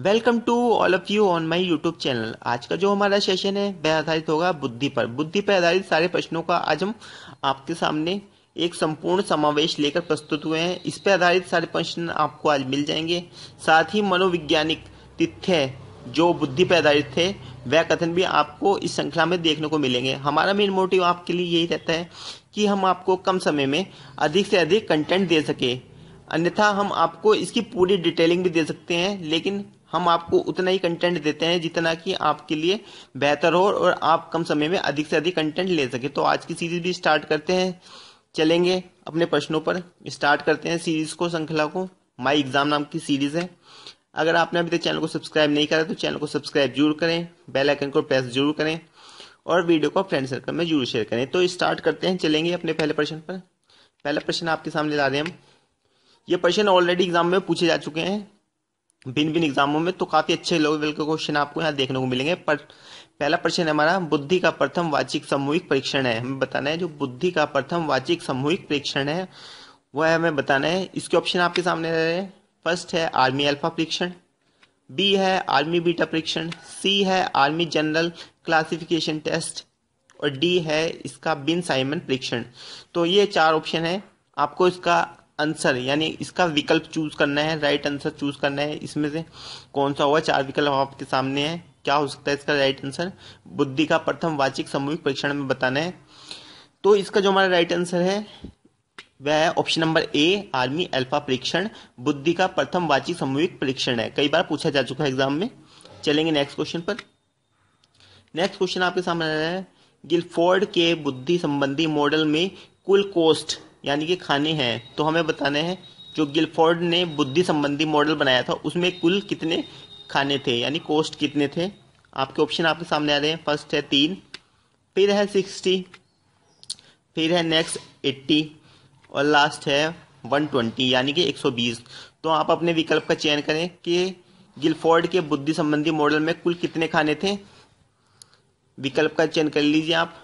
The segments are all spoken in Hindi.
Welcome to all of you on my YouTube channel. आज का जो हमारा सेशन है, वह आधारित होगा बुद्धि पर। बुद्धि पर आधारित सारे प्रश्नों का आज हम आपके सामने एक संपूर्ण समावेश लेकर प्रस्तुत हुए हैं। इस पर आधारित सारे प्रश्न आपको आज मिल जाएँगे। साथ ही मनोवैज्ञानिक तिथ्य जो बुद्धि पर आधारित थे वह कथन भी आपको इस श्रृंखला में देखने को मिलेंगे। हमारा मेन मोटिव आपके लिए यही रहता है कि हम आपको कम समय में अधिक से अधिक कंटेंट दे सके। अन्यथा हम आपको इसकी पूरी डिटेलिंग भी दे सकते हैं, लेकिन हम आपको उतना ही कंटेंट देते हैं जितना कि आपके लिए बेहतर हो और आप कम समय में अधिक से अधिक कंटेंट ले सके। तो आज की सीरीज़ भी स्टार्ट करते हैं। चलेंगे अपने प्रश्नों पर। स्टार्ट करते हैं सीरीज़ को, श्रृंखला को। माई एग्ज़ाम नाम की सीरीज़ है। अगर आपने अभी तक चैनल को सब्सक्राइब नहीं करा तो चैनल को सब्सक्राइब ज़रूर करें। बेल आइकन को प्रेस ज़रूर करें। और वीडियो को फ्रेंड सर्कल में ज़रूर शेयर करें। तो स्टार्ट करते हैं। चलेंगे अपने पहले प्रश्न पर। पहला प्रश्न आपके सामने ला रहे हैं हम। ये प्रश्न ऑलरेडी एग्ज़ाम में पूछे जा चुके हैं। भिन्न भिन्न एग्जामों में तो काफ़ी अच्छे लेवल के क्वेश्चन आपको यहाँ देखने को मिलेंगे, पर पहला प्रश्न है हमारा, बुद्धि का प्रथम वाचिक सामूहिक परीक्षण है। हमें बताना है जो बुद्धि का प्रथम वाचिक सामूहिक परीक्षण है, वह हमें बताना है, इसके ऑप्शन आपके सामने रहे हैं। फ़र्स्ट है आर्मी अल्फ़ा परीक्षण बी है आर्मी बीटा परीक्षण सी है आर्मी जनरल क्लासिफिकेशन टेस्ट और डी है इसका बिन साइमन परीक्षण। तो ये चार ऑप्शन है। आपको इसका आंसर यानी इसका विकल्प चूज़ करना है राइट आंसर चूज़ करना है। इसमें से कौन सा होगा चार विकल्प आपके सामने है। क्या हो सकता है इसका राइट आंसर बुद्धि का प्रथम वाचिक सामूहिक परीक्षण में बताना है। तो इसका जो हमारा राइट आंसर है, वह है option number A army alpha परीक्षण। बुद्धि का प्रथम वाचिक सामूहिक परीक्षण है। कई बार पूछा जा चुका है एग्ज़ाम में। चलेंगे नेक्स्ट क्वेश्चन पर। नेक्स्ट क्वेश्चन आपके सामने आ रहा है। गिलफोर्ड के बुद्धि संबंधी मॉडल में कुल कोस्ट यानी कि खाने हैं तो हमें बताने हैं, जो गिलफोर्ड ने बुद्धि संबंधी मॉडल बनाया था, उसमें कुल कितने खाने थे, यानी कोस्ट कितने थे? आपके ऑप्शन आपके सामने आ रहे हैं। फ़र्स्ट है तीन, फिर है सिक्सटी, फिर है नेक्स्ट एट्टी, और लास्ट है वन ट्वेंटी, यानी कि एक सौ बीस। तो आप अपने विकल्प का चयन करें कि गिलफोर्ड के बुद्धि संबंधी मॉडल में कुल कितने खाने थे। विकल्प का चयन कर लीजिए आप।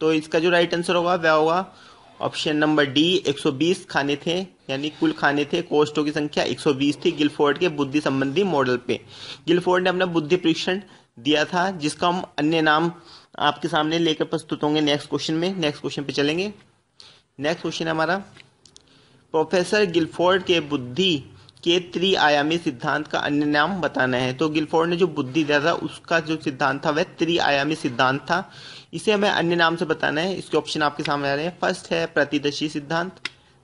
तो इसका जो राइट आंसर होगा, वह होगा ऑप्शन नंबर डी 120 खाने थे, यानी कुल खाने थे कोस्टों की संख्या 120 थी गिलफोर्ड के बुद्धि संबंधी मॉडल पे। गिलफोर्ड ने अपना बुद्धि परीक्षण दिया था, जिसका हम अन्य नाम आपके सामने लेकर प्रस्तुत होंगे नेक्स्ट क्वेश्चन में। नेक्स्ट क्वेश्चन पे चलेंगे। नेक्स्ट क्वेश्चन हमारा, प्रोफेसर गिलफोर्ड के बुद्धि के त्रि आयामी सिद्धांत का अन्य नाम बताना है। तो गिलफोर्ड ने जो बुद्धि दिया था, उसका जो सिद्धांत था, वह त्रि आयामी सिद्धांत था। इसे हमें अन्य नाम से बताना है। इसके ऑप्शन आपके सामने आ रहे हैं। फ़र्स्ट है प्रतिदशी सिद्धांत,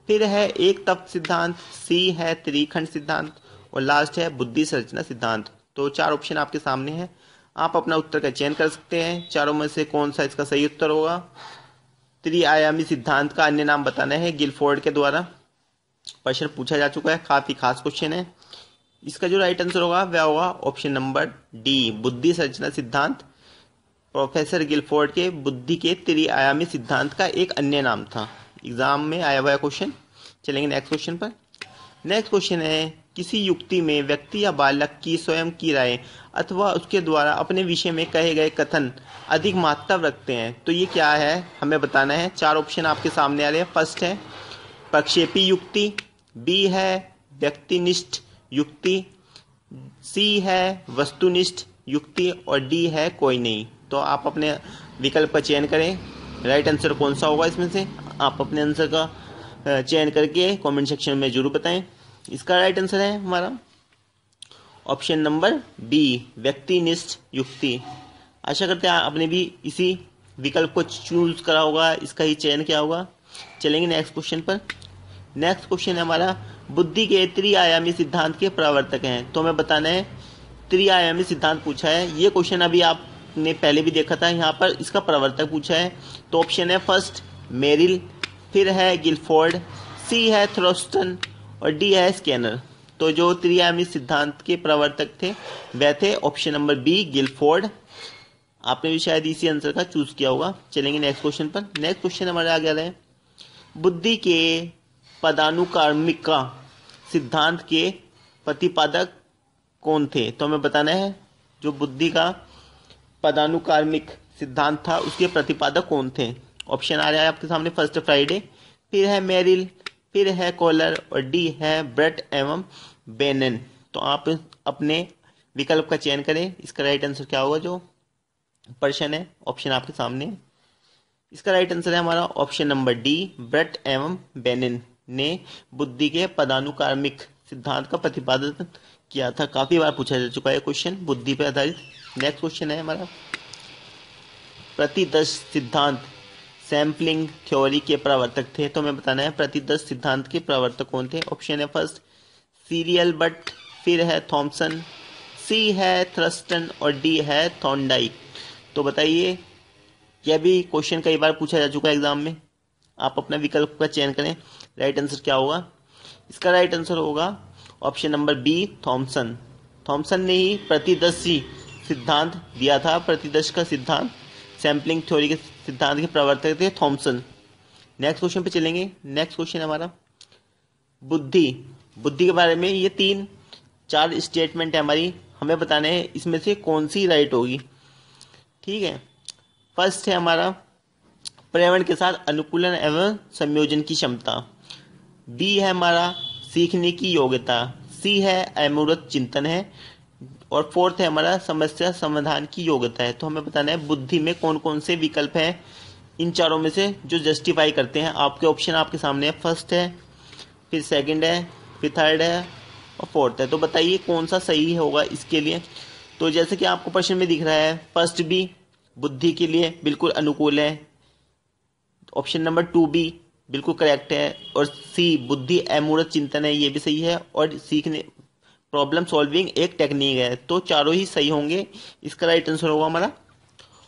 फिर है एक तप सिद्धांत सी है त्रिखंड सिद्धांत, और लास्ट है बुद्धि संरचना सिद्धांत। तो चार ऑप्शन आपके सामने हैं। आप अपना उत्तर का चयन कर सकते हैं। चारों में से कौन सा इसका सही उत्तर होगा? त्रिआयामी सिद्धांत का अन्य नाम बताना है गिलफोर्ड के द्वारा। प्रश्न पूछा जा चुका है, काफ़ी खास क्वेश्चन है। इसका जो राइट आंसर होगा, वह होगा ऑप्शन नंबर डी बुद्धि संरचना सिद्धांत। प्रोफेसर गिलफोर्ड के बुद्धि के त्रिआयामी सिद्धांत का एक अन्य नाम था। एग्ज़ाम में आया हुआ क्वेश्चन चलेंगे नेक्स्ट क्वेश्चन पर। नेक्स्ट क्वेश्चन है, किसी युक्ति में व्यक्ति या बालक की स्वयं की राय अथवा उसके द्वारा अपने विषय में कहे गए कथन अधिक महत्व रखते हैं। तो ये क्या है? हमें बताना है। चार ऑप्शन आपके सामने आ रहे हैं। फ़र्स्ट है, प्रक्षेपी युक्ति। बी है व्यक्तिनिष्ठ युक्ति, सी है वस्तुनिष्ठ युक्ति और डी है कोई नहीं। तो आप अपने विकल्प का चयन करें। राइट आंसर कौन सा होगा इसमें से? आप अपने आंसर का चयन करके कमेंट सेक्शन में ज़रूर बताएँ। इसका राइट आंसर है हमारा। ऑप्शन नंबर बी व्यक्तिनिष्ठ युक्ति। आशा करते हैं आपने भी इसी विकल्प को चूज़ करा होगा, इसका ही चयन किया होगा। चलेंगे नेक्स्ट क्वेश्चन पर। नेक्स्ट क्वेश्चन है हमारा, बुद्धि के त्रिआयामी सिद्धांत के प्रवर्तक हैं। तो हमें बताना है, त्रिआयामी सिद्धांत पूछा है। ये क्वेश्चन अभी आपने पहले भी देखा था, यहाँ पर इसका प्रवर्तक पूछा है। तो ऑप्शन है फ़र्स्ट मेरिल फिर है गिलफोर्ड सी है थ्रोस्टन और डी है स्कैनर तो जो त्रियामी सिद्धांत के प्रवर्तक थे वह थे ऑप्शन नंबर बी गिलफोर्ड आपने भी शायद इसी आंसर का चूज़ किया होगा। चलेंगे नेक्स्ट क्वेश्चन पर। नेक्स्ट क्वेश्चन हमारे आगे आ गया है। बुद्धि के पदानुकार्मिक सिद्धांत के प्रतिपादक कौन थे? तो हमें बताना है, जो बुद्धि का पदानुकार्मिक सिद्धांत था, उसके प्रतिपादक कौन थे? ऑप्शन आ रहा है आपके सामने फ़र्स्ट फ्राइडे फिर है मेरिल फिर है कॉलर और डी है ब्रेट एवं बेनन तो आप अपने विकल्प का चयन करें। इसका राइट आंसर क्या होगा जो प्रश्न है? ऑप्शन आपके सामने। इसका राइट आंसर है हमारा ऑप्शन नंबर डी ब्रट एवं बेनिन ने बुद्धि के पदानुकार्मिक सिद्धांत का प्रतिपादन किया था। काफ़ी बार पूछा जा चुका है क्वेश्चन बुद्धि पर आधारित। नेक्स्ट क्वेश्चन है हमारा। प्रतिदश सिद्धांत सैम्पलिंग थ्योरी के प्रवर्तक थे तो हमें बताना है प्रतिदश सिद्धांत के प्रवर्तक कौन थे? ऑप्शन है फ़र्स्ट सीरियल बट फिर है थॉमसन सी है थ्रस्टन और डी है थॉन्डाइक तो बताइए, यह भी क्वेश्चन कई बार पूछा जा चुका है एग्ज़ाम में। आप अपना विकल्प का चयन करें। राइट आंसर क्या होगा? इसका राइट आंसर होगा option number B Thomson Thomson ने ही प्रतिदर्शी सिद्धांत दिया था, प्रतिदर्श का सिद्धांत सैम्पलिंग थ्योरी के सिद्धांत के प्रवर्तक थे थॉमसन नेक्स्ट क्वेश्चन पे चलेंगे. नेक्स्ट क्वेश्चन हमारा, बुद्धि. बुद्धि के बारे में ये तीन, चार स्टेटमेंट है हमारी. हमें बताने हैं इसमें से कौन सी राइट होगी. ठीक है? फ़र्स्ट है हमारा पर्यावरण के साथ अनुकूलन एवं संयोजन की क्षमता. बी है हमारा सीखने की योग्यता, सी है अमूर्त चिंतन है, और फोर्थ है हमारा समस्या समाधान की योग्यता है। तो हमें बताना है, बुद्धि में कौन कौन से विकल्प हैं? इन चारों में से जो जस्टिफाई करते हैं, आपके ऑप्शन आपके सामने है। फ़र्स्ट है, फिर सेकंड है, फिर थर्ड है, और फोर्थ है। तो बताइए कौन सा सही होगा इसके लिए? तो जैसे कि आपको प्रश्न में दिख रहा है फ़र्स्ट बी बुद्धि के लिए बिल्कुल अनुकूल है। ऑप्शन नंबर टू बी बिल्कुल करेक्ट है और सी, बुद्धि, अमूर्त चिंतन है, ये भी सही है और सीखने प्रॉब्लम सॉल्विंग एक टेक्निक है तो चारों ही सही होंगे। इसका राइट आंसर होगा हमारा।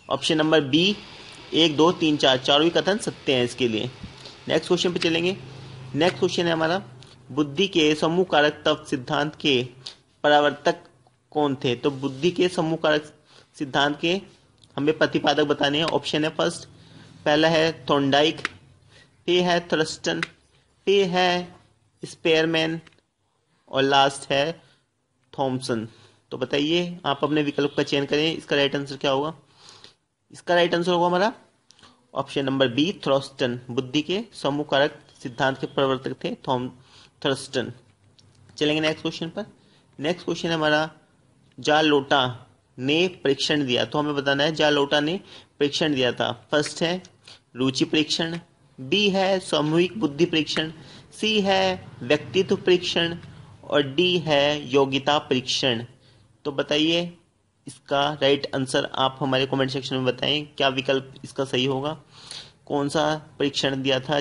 ऑप्शन नंबर बी एक, दो, तीन, चार, चारों ही कथन सत्य हैं इसके लिए। नेक्स्ट क्वेश्चन पे चलेंगे। नेक्स्ट क्वेश्चन है हमारा, बुद्धि के समूह कारक तत्व सिद्धांत के परावर्तक कौन थे? तो बुद्धि के समूह कारक सिद्धांत के हमें प्रतिपादक बताने हैं। ऑप्शन है फ़र्स्ट पहला है थोंडाइक फिर है थ्रस्टन फिर है स्पेयरमैन और लास्ट है थॉमसन तो बताइए, आप अपने विकल्प का चयन करें, इसका राइट आंसर क्या होगा? इसका राइट आंसर होगा हमारा ऑप्शन नंबर बी थ्रस्टन बुद्धि के समूह कारक सिद्धांत के प्रवर्तक थे थॉम थ्रस्टन चलेंगे नेक्स्ट क्वेश्चन पर। नेक्स्ट क्वेश्चन है हमारा जा लोटा ने परीक्षण दिया। तो हमें बताना है जा लोटा ने परीक्षण दिया था। फ़र्स्ट है, रुचि परीक्षण बी है सामूहिक बुद्धि परीक्षण, सी है व्यक्तित्व परीक्षण और डी है योग्यता परीक्षण। तो बताइए इसका राइट आंसर आप हमारे कमेंट सेक्शन में बताएँ, क्या विकल्प इसका सही होगा? कौन सा परीक्षण दिया था?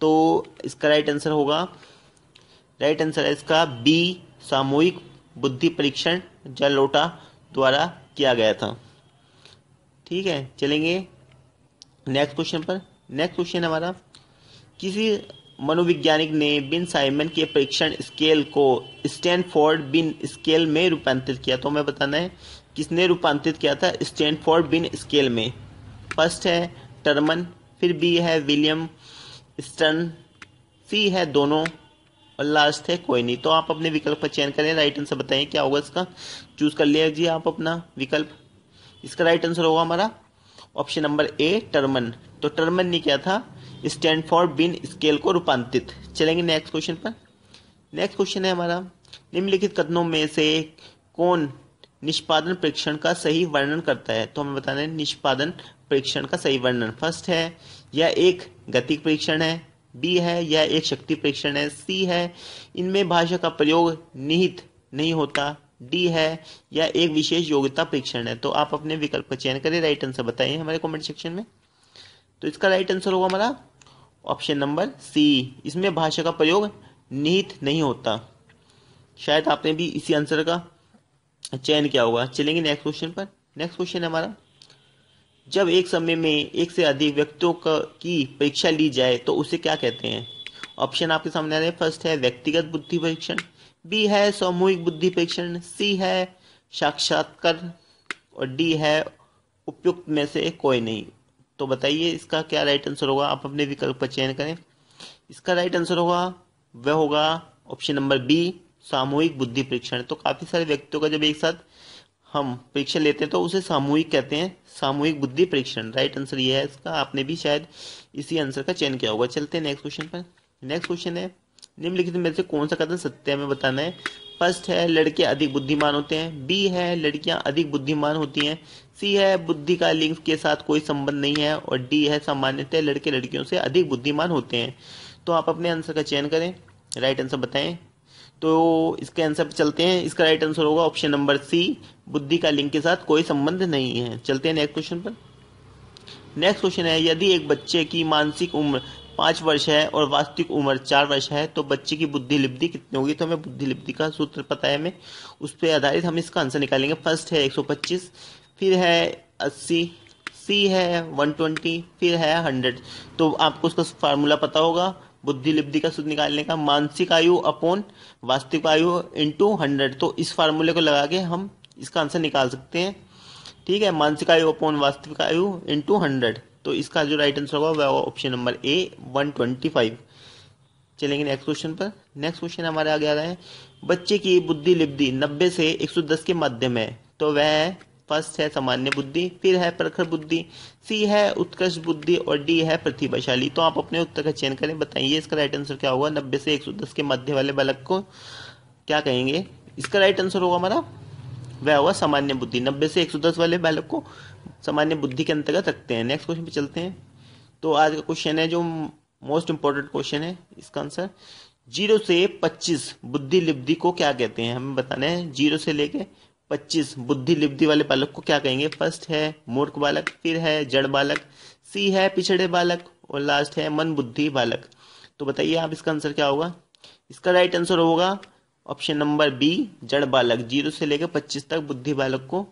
तो इसका राइट आंसर होगा, राइट आंसर है इसका बी, सामूहिक बुद्धि परीक्षण जलोटा द्वारा किया गया था। ठीक है, चलेंगे नेक्स्ट क्वेश्चन पर। नेक्स्ट क्वेश्चन हमारा। किसी मनोवैज्ञानिक ने बिन साइमन के परीक्षण स्केल को स्टैनफोर्ड बिन स्केल में रूपांतरित किया? तो हमें बताना है, किसने रूपांतरित किया था स्टैनफोर्ड बिन स्केल में? फ़र्स्ट है टर्मन, फिर बी है विलियम स्टर्न सी है दोनों, और लास्ट है कोई नहीं। तो आप अपने विकल्प का चयन करें राइट आंसर बताएँ, क्या होगा इसका? चूज़ कर लिया जी आप अपना विकल्प। इसका राइट आंसर होगा हमारा ऑप्शन नंबर ए, टर्मन। तो टर्मन ने क्या था, स्टैंड फॉर बिन स्केल को रूपांतरित। चलेंगे नेक्स्ट क्वेश्चन पर। नेक्स्ट क्वेश्चन है हमारा, निम्नलिखित कथनों में से कौन निष्पादन परीक्षण का सही वर्णन करता है? तो हमें बताना है, निष्पादन परीक्षण का सही वर्णन। फ़र्स्ट है, यह एक गतिक परीक्षण है। बी है, यह एक शक्ति परीक्षण है। सी है, इनमें भाषा का प्रयोग निहित नहीं होता। डी है या एक विशेष योग्यता परीक्षण है तो आप अपने विकल्प का चयन करें राइट आंसर बताइए हमारे कमेंट सेक्शन में। तो इसका राइट आंसर होगा हमारा ऑप्शन नंबर सी इसमें भाषा का प्रयोग निहित नहीं होता। शायद आपने भी इसी आंसर का चयन किया होगा। चलेंगे नेक्स्ट क्वेश्चन पर। नेक्स्ट क्वेश्चन है हमारा, जब एक समय में एक से अधिक व्यक्तियों का की परीक्षा ली जाए तो उसे क्या कहते हैं? ऑप्शन आपके सामने आ रहे हैं। फ़र्स्ट है व्यक्तिगत बुद्धि परीक्षण। बी है सामूहिक बुद्धि परीक्षण सी है साक्षात्कार और डी है उपयुक्त में से कोई नहीं। तो बताइए इसका क्या राइट आंसर होगा? आप अपने विकल्प का चयन करें। इसका राइट आंसर होगा, वह होगा ऑप्शन नंबर बी सामूहिक बुद्धि परीक्षण तो काफ़ी सारे व्यक्तियों का जब एक साथ हम परीक्षण लेते हैं तो उसे सामूहिक कहते हैं, सामूहिक बुद्धि परीक्षण राइट आंसर ये है इसका। आपने भी शायद इसी आंसर का चयन किया होगा। चलते हैं नेक्स्ट क्वेश्चन पर। नेक्स्ट क्वेश्चन है निम्नलिखित में से कौन सा कथन सत्य हमें बताना है? फ़र्स्ट है, लड़के अधिक बुद्धिमान होते हैं। बी है, लड़कियाँ अधिक बुद्धिमान होती हैं। सी है, बुद्धि का लिंग के साथ कोई संबंध नहीं है। और डी है, सामान्यतः लड़के लड़कियों से अधिक बुद्धिमान होते हैं। तो आप अपने आंसर का चयन करें। राइट आंसर बताएँ। तो इसके आंसर पर चलते हैं। इसका राइट आंसर होगा ऑप्शन नंबर सी, बुद्धि का लिंग के साथ कोई संबंध नहीं है। चलते हैं नेक्स्ट क्वेश्चन पर। नेक्स्ट क्वेश्चन है, यदि एक बच्चे की मानसिक उम्र पाँच वर्ष है और वास्तविक उम्र चार वर्ष है तो बच्चे की बुद्धि लिप्ति कितनी होगी? तो हमें बुद्धि लिप्ति का सूत्र पता है हमें। उस पर आधारित हम इसका आंसर निकालेंगे। फ़र्स्ट है 125 फिर है 80 सी है 120 फिर है 100 तो आपको उसका फार्मूला पता होगा, बुद्धि लिप्ति का सूत्र निकालने का। मानसिक आयु अपॉन वास्तविक आयु इंटू हंड्रेड तो इस फार्मूले को लगा के हम इसका आंसर निकाल सकते हैं। ठीक है, मानसिक आयु अपॉन वास्तविक आयु इंटू हंड्रेड तो इसका जो राइट आंसर होगा, वह option number A one twenty five चलेंगे नेक्स्ट क्वेश्चन पर। नेक्स्ट क्वेश्चन हमारे आगे आ रहा है। बच्चे की बुद्धि लिब्धि नब्बे से एक सौ दस के मध्य में तो वह फ़र्स्ट है सामान्य बुद्धि, फिर है प्रखर बुद्धि, सी है उत्कृष्ट बुद्धि, और डी है प्रतिभाशाली। तो आप अपने उत्तर का चयन करें, बताइए इसका राइट आंसर क्या होगा नब्बे से एक सौ दस के मध्य वाले बालक को। क्या कहेंगे? इसका राइट आंसर होगा हमारा, वह होगा सामान्य बुद्धि। नब्बे से एक सौ दस वाले बालक को सामान्य बुद्धि के अंतर्गत रखते हैं। नेक्स्ट क्वेश्चन पे चलते हैं। तो आज का क्वेश्चन है जो मोस्ट इंपॉर्टेंट क्वेश्चन है, इसका आंसर ज़ीरो से पच्चीस बुद्धि लिब्धि को क्या कहते हैं? हमें बताना है। ज़ीरो से लेके पच्चीस बुद्धि लिब्धि वाले बालक को क्या कहेंगे? फ़र्स्ट है मूर्ख बालक, फिर है जड़ बालक सी है पिछड़े बालक, और लास्ट है मन बुद्धि बालक। तो बताइए आप इसका आंसर क्या होगा? इसका राइट आंसर होगा ऑप्शन नंबर बी जड़ बालक। ज़ीरो से लेकर पच्चीस तक बुद्धि बालक को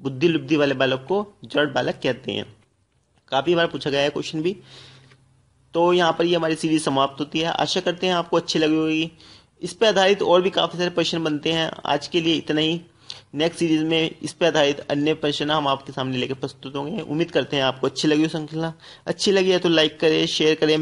बुद्धि लुब्धि वाले बालक को जड़ बालक कहते हैं। काफ़ी बार पूछा गया है क्वेश्चन भी। तो यहाँ पर ये हमारी सीरीज़ समाप्त होती है। आशा करते हैं आपको अच्छी लगी होगी। इस पर आधारित और भी काफ़ी सारे प्रश्न बनते हैं। आज के लिए इतना ही। नेक्स्ट सीरीज़ में इस पर आधारित अन्य प्रश्न हम आपके सामने लेकर प्रस्तुत होंगे। उम्मीद करते हैं आपको अच्छी लगी हो श्रृंखला अच्छी लगी है तो लाइक करें शेयर करें।